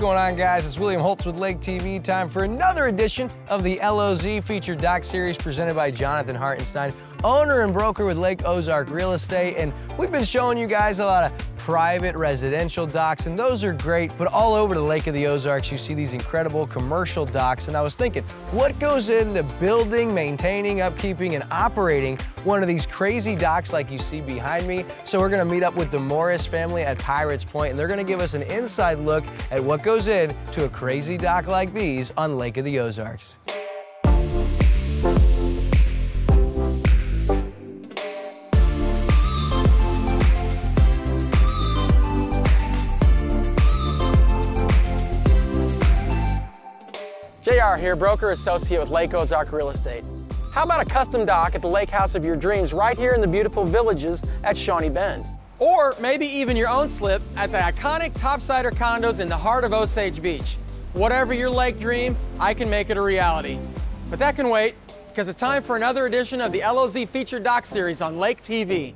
going on, guys? It's William Holtz with Lake TV. Time for another edition of the LOZ featured dock series presented by Jonathan Hartenstein, owner and broker with Lake Ozark Real Estate. And we've been showing you guys a lot of private residential docks, and those are great, but all over the Lake of the Ozarks, you see these incredible commercial docks, and I was thinking, what goes into building, maintaining, upkeeping, and operating one of these crazy docks like you see behind me? So we're gonna meet up with the Morris family at Pirates Point, and they're gonna give us an inside look at what goes into a crazy dock like these on Lake of the Ozarks. JR here, broker associate with Lake Ozark Real Estate. How about a custom dock at the lake house of your dreams right here in the beautiful villages at Shawnee Bend? Or maybe even your own slip at the iconic topsider condos in the heart of Osage Beach. Whatever your lake dream, I can make it a reality. But that can wait, because it's time for another edition of the LOZ Featured Dock Series on Lake TV.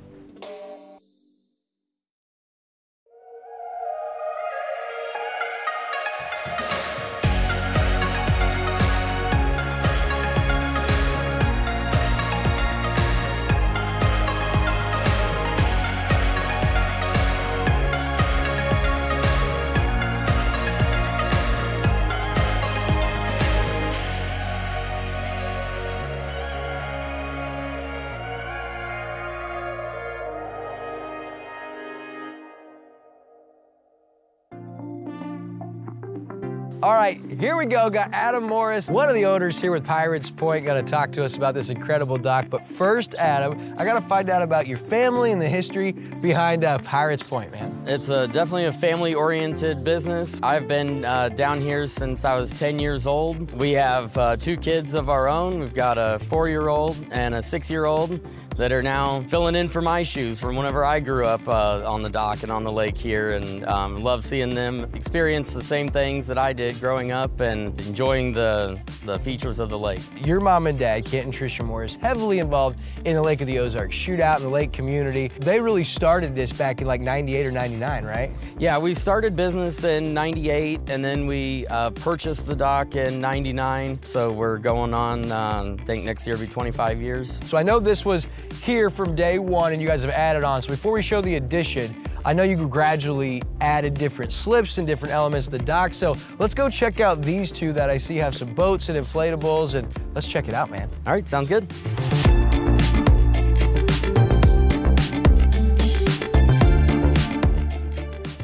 Here we go. Got Adam Morris, one of the owners here with Pirates Point, to talk to us about this incredible dock. But first, Adam, I got to find out about your family and the history behind uh, Pirates Point, man. It's a, definitely a family-oriented business. I've been uh, down here since I was 10 years old. We have uh, two kids of our own. We've got a four-year-old and a six-year-old that are now filling in for my shoes from whenever I grew up uh, on the dock and on the lake here and um, love seeing them experience the same things that I did growing up and enjoying the, the features of the lake. Your mom and dad, Kent and Tricia Morris, heavily involved in the Lake of the Ozarks shootout in the lake community. They really started this back in like 98 or 99, right? Yeah, we started business in 98 and then we uh, purchased the dock in 99. So we're going on, uh, I think next year will be 25 years. So I know this was here from day one and you guys have added on. So before we show the addition, I know you gradually added different slips and different elements to the dock. So let's go check out these two that I see have some boats and inflatables and let's check it out, man. All right, sounds good.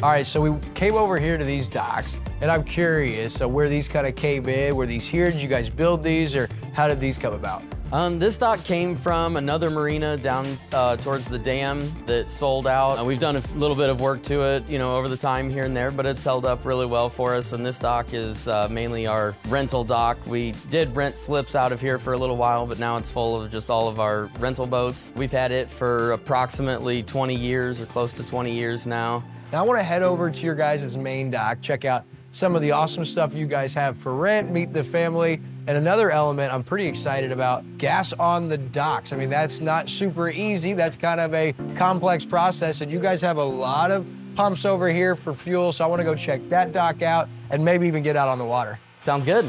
All right, so we came over here to these docks, and I'm curious, so where these kind of came in, were these here? Did you guys build these, or how did these come about? Um, this dock came from another marina down uh, towards the dam that sold out. Uh, we've done a little bit of work to it, you know, over the time here and there, but it's held up really well for us. And this dock is uh, mainly our rental dock. We did rent slips out of here for a little while, but now it's full of just all of our rental boats. We've had it for approximately 20 years or close to 20 years now. Now I want to head over to your guys' main dock, check out some of the awesome stuff you guys have for rent, meet the family, and another element I'm pretty excited about, gas on the docks. I mean, that's not super easy. That's kind of a complex process, and you guys have a lot of pumps over here for fuel, so I want to go check that dock out and maybe even get out on the water. Sounds good.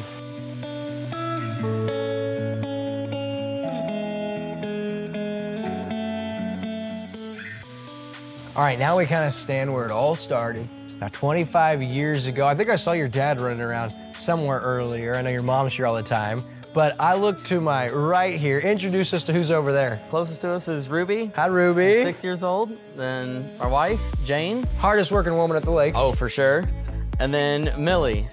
All right, now we kind of stand where it all started. Now, 25 years ago, I think I saw your dad running around somewhere earlier. I know your mom's here all the time. But I look to my right here. Introduce us to who's over there. Closest to us is Ruby. Hi, Ruby. Six years old. Then our wife, Jane. Hardest working woman at the lake. Oh, for sure. And then Millie.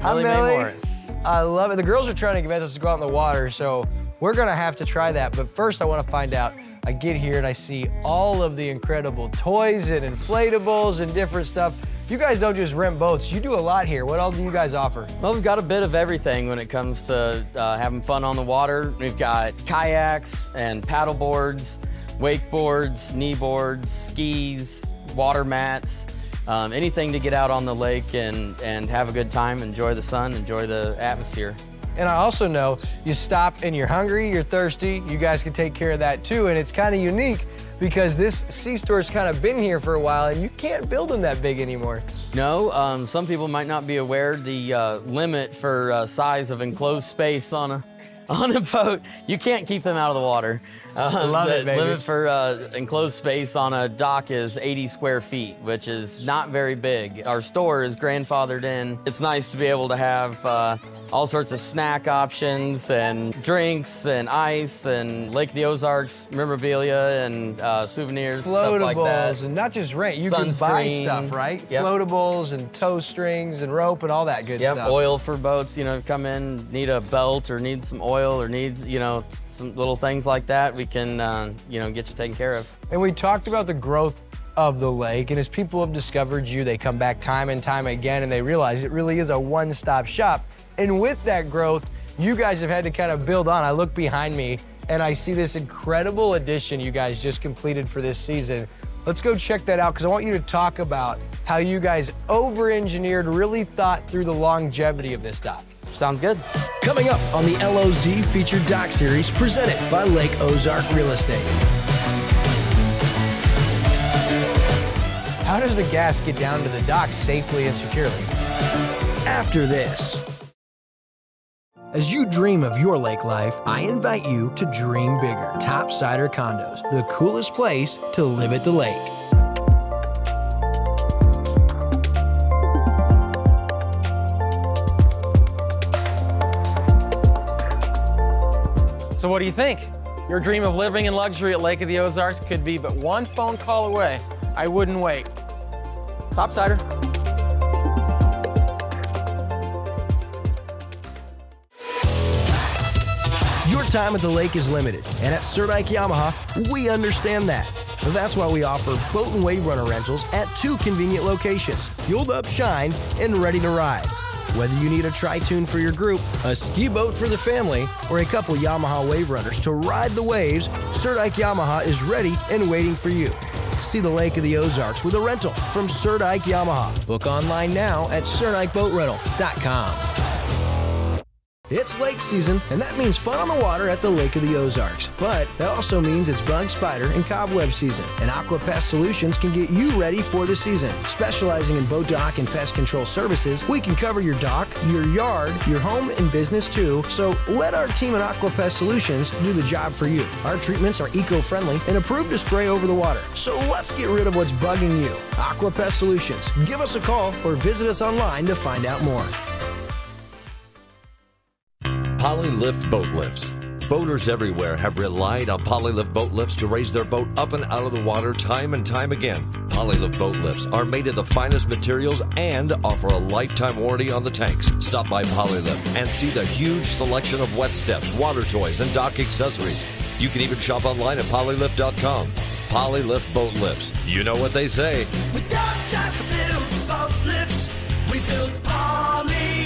Hi, Millie, Millie. Morris. I love it. The girls are trying to convince us to go out in the water, so we're gonna have to try that. But first, I wanna find out. I get here and I see all of the incredible toys and inflatables and different stuff. You guys don't just rent boats, you do a lot here. What all do you guys offer? Well, we've got a bit of everything when it comes to uh, having fun on the water. We've got kayaks and paddle boards, wakeboards, knee boards, skis, water mats, um, anything to get out on the lake and, and have a good time, enjoy the sun, enjoy the atmosphere. And I also know you stop and you're hungry, you're thirsty, you guys can take care of that too. And it's kind of unique because this C-store's kind of been here for a while and you can't build them that big anymore. No, um, some people might not be aware the uh, limit for uh, size of enclosed space on a on a boat, you can't keep them out of the water. Uh, Love the it, baby. limit for uh, enclosed space on a dock is 80 square feet, which is not very big. Our store is grandfathered in. It's nice to be able to have uh, all sorts of snack options and drinks and ice and Lake of the Ozarks memorabilia and uh, souvenirs and stuff like that. and not just rent. You can buy stuff, right? Yep. Floatables and tow strings and rope and all that good Yep, stuff. oil for boats, you know, come in, need a belt or need some oil or needs, you know, some little things like that, we can, uh, you know, get you taken care of. And we talked about the growth of the lake, and as people have discovered you, they come back time and time again and they realize it really is a one-stop shop. And with that growth, you guys have had to kind of build on. I look behind me and I see this incredible addition you guys just completed for this season. Let's go check that out because I want you to talk about how you guys over-engineered, really thought through the longevity of this dock. Sounds good. Coming up on the LOZ featured dock series presented by Lake Ozark Real Estate. How does the gas get down to the dock safely and securely? After this. As you dream of your lake life, I invite you to dream bigger. Topsider Condos, the coolest place to live at the lake. So what do you think? Your dream of living in luxury at Lake of the Ozarks could be but one phone call away. I wouldn't wait. Topsider. Your time at the lake is limited, and at Surdyke Yamaha, we understand that. That's why we offer boat and wave runner rentals at two convenient locations, fueled up, Shine and ready to ride. Whether you need a tri-toon for your group, a ski boat for the family, or a couple Yamaha wave runners to ride the waves, Surdyke Yamaha is ready and waiting for you. See the Lake of the Ozarks with a rental from Surdyke Yamaha. Book online now at SurdykeBoatRental.com. It's lake season, and that means fun on the water at the Lake of the Ozarks. But that also means it's bug, spider, and cobweb season, and AquaPest Solutions can get you ready for the season. Specializing in boat dock and pest control services, we can cover your dock, your yard, your home, and business too. So let our team at AquaPest Solutions do the job for you. Our treatments are eco-friendly and approved to spray over the water. So let's get rid of what's bugging you. AquaPest Solutions. Give us a call or visit us online to find out more. Polylift boat lifts. Boaters everywhere have relied on Polylift boat lifts to raise their boat up and out of the water time and time again. Polylift boat lifts are made of the finest materials and offer a lifetime warranty on the tanks. Stop by Polylift and see the huge selection of wet steps, water toys, and dock accessories. You can even shop online at polylift.com. Polylift boat lifts. You know what they say. We time to build boat lifts. We build poly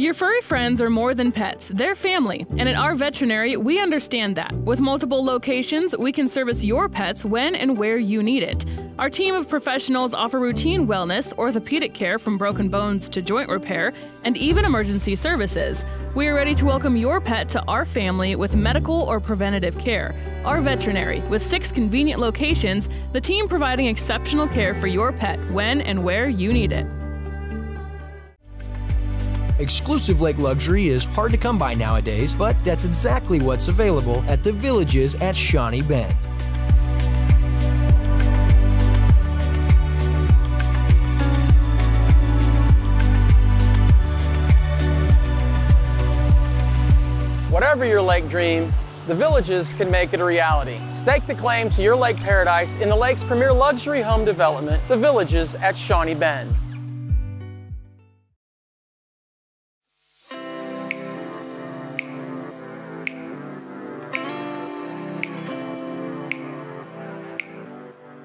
Your furry friends are more than pets, they're family. And at our veterinary, we understand that. With multiple locations, we can service your pets when and where you need it. Our team of professionals offer routine wellness, orthopedic care from broken bones to joint repair, and even emergency services. We are ready to welcome your pet to our family with medical or preventative care. Our veterinary, with six convenient locations, the team providing exceptional care for your pet when and where you need it. Exclusive lake luxury is hard to come by nowadays, but that's exactly what's available at the villages at Shawnee Bend. Whatever your lake dream, the villages can make it a reality. Stake the claim to your lake paradise in the lake's premier luxury home development, the villages at Shawnee Bend.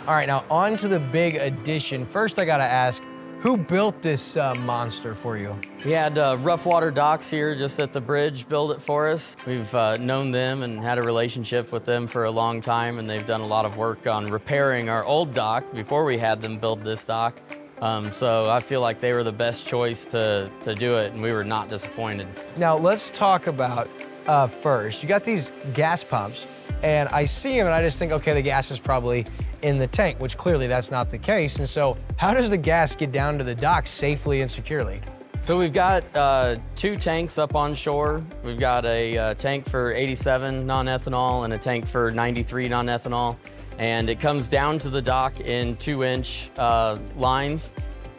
All right, now on to the big addition. First, I gotta ask, who built this uh, monster for you? We had uh, Rough Water Docks here just at the bridge build it for us. We've uh, known them and had a relationship with them for a long time, and they've done a lot of work on repairing our old dock before we had them build this dock. Um, so I feel like they were the best choice to, to do it, and we were not disappointed. Now, let's talk about uh, first. You got these gas pumps, and I see them, and I just think, okay, the gas is probably in the tank, which clearly that's not the case. And so, how does the gas get down to the dock safely and securely? So we've got uh, two tanks up on shore. We've got a uh, tank for 87 non-ethanol and a tank for 93 non-ethanol. And it comes down to the dock in two inch uh, lines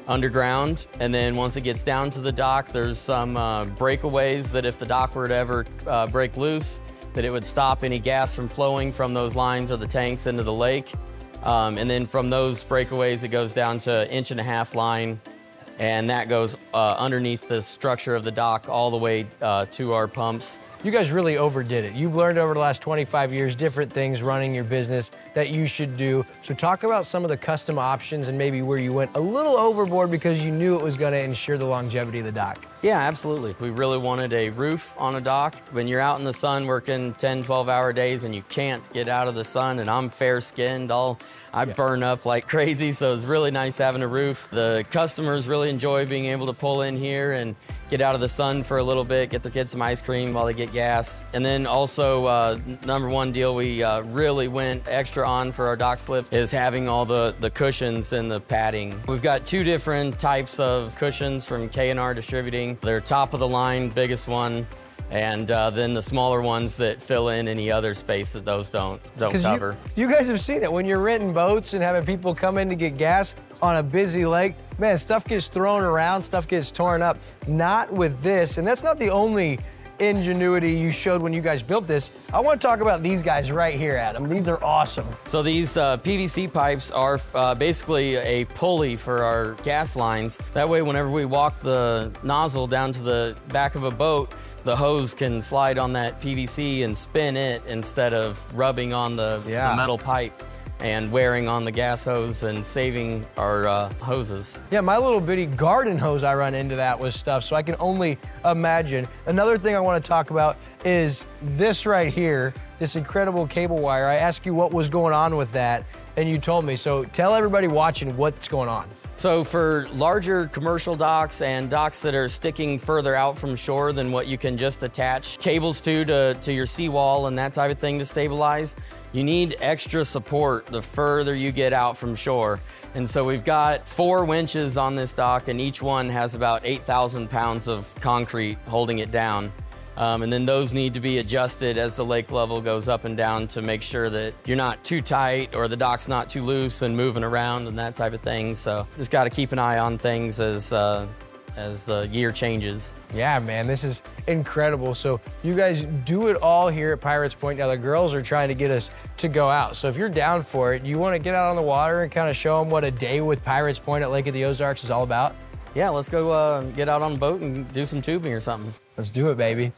underground. And then once it gets down to the dock, there's some uh, breakaways that if the dock were to ever uh, break loose, that it would stop any gas from flowing from those lines or the tanks into the lake. Um, and then from those breakaways, it goes down to inch and a half line and that goes uh, underneath the structure of the dock all the way uh, to our pumps. You guys really overdid it. You've learned over the last 25 years different things running your business that you should do. So talk about some of the custom options and maybe where you went a little overboard because you knew it was going to ensure the longevity of the dock. Yeah, absolutely. We really wanted a roof on a dock. When you're out in the sun working 10, 12 hour days and you can't get out of the sun and I'm fair skinned, I'll, I yeah. burn up like crazy. So it's really nice having a roof. The customers really enjoy being able to pull in here and get out of the sun for a little bit, get their kids some ice cream while they get gas. And then also, uh, number one deal we uh, really went extra on for our dock slip is having all the, the cushions and the padding. We've got two different types of cushions from K&R Distributing. They're top of the line, biggest one, and uh, then the smaller ones that fill in any other space that those don't don't cover. You, you guys have seen it when you're renting boats and having people come in to get gas on a busy lake. Man, stuff gets thrown around, stuff gets torn up. Not with this, and that's not the only ingenuity you showed when you guys built this. I want to talk about these guys right here, Adam. These are awesome. So these uh, PVC pipes are uh, basically a pulley for our gas lines. That way, whenever we walk the nozzle down to the back of a boat, the hose can slide on that PVC and spin it instead of rubbing on the, yeah. the metal pipe and wearing on the gas hose and saving our uh, hoses. Yeah, my little bitty garden hose I run into that with stuff, so I can only imagine. Another thing I want to talk about is this right here, this incredible cable wire. I asked you what was going on with that, and you told me. So tell everybody watching what's going on. So for larger commercial docks and docks that are sticking further out from shore than what you can just attach cables to, to, to your seawall and that type of thing to stabilize, you need extra support the further you get out from shore. And so we've got four winches on this dock and each one has about 8,000 pounds of concrete holding it down. Um, and then those need to be adjusted as the lake level goes up and down to make sure that you're not too tight or the dock's not too loose and moving around and that type of thing. So just got to keep an eye on things as uh, as the year changes. Yeah, man, this is incredible. So you guys do it all here at Pirates Point. Now the girls are trying to get us to go out. So if you're down for it, you want to get out on the water and kind of show them what a day with Pirates Point at Lake of the Ozarks is all about? Yeah, let's go uh, get out on a boat and do some tubing or something. Let's do it, baby.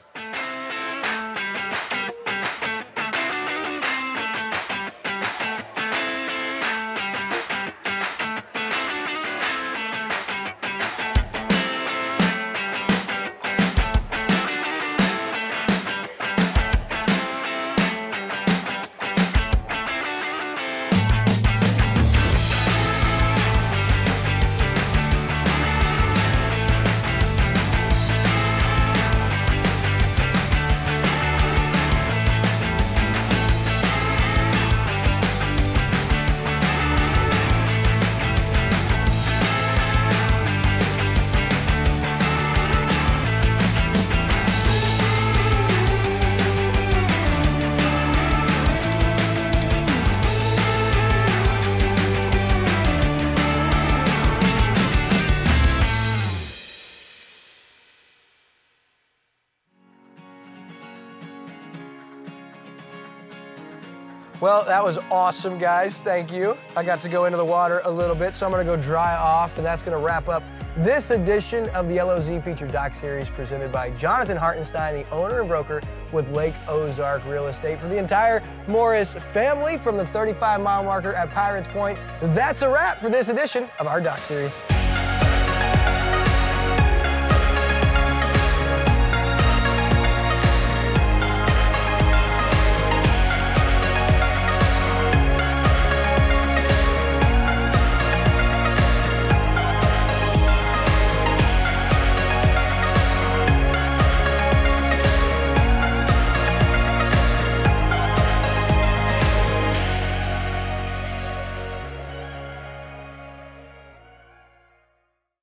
Well, that was awesome, guys. Thank you. I got to go into the water a little bit, so I'm gonna go dry off, and that's gonna wrap up this edition of the LOZ Featured Dock Series presented by Jonathan Hartenstein, the owner and broker with Lake Ozark Real Estate. For the entire Morris family from the 35 mile marker at Pirates Point, that's a wrap for this edition of our Dock Series.